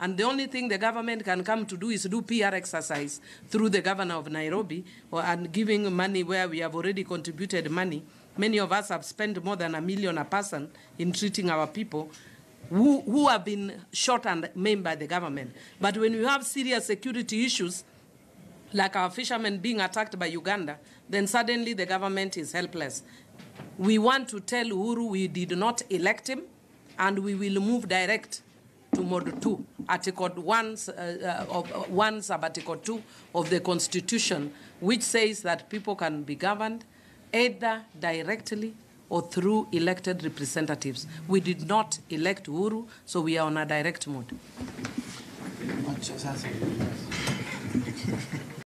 and the only thing the government can come to do is do PR exercise through the governor of Nairobi or, and giving money where we have already contributed money. Many of us have spent more than a million a person in treating our people who, who have been shot and maimed by the government. But when you have serious security issues, like our fishermen being attacked by Uganda, then suddenly the government is helpless. We want to tell Uhuru we did not elect him, and we will move direct to Mode 2, Article 1, uh, uh, of, uh, 1 sub Article 2 of the Constitution, which says that people can be governed either directly or through elected representatives. We did not elect Uhuru, so we are on a direct mode.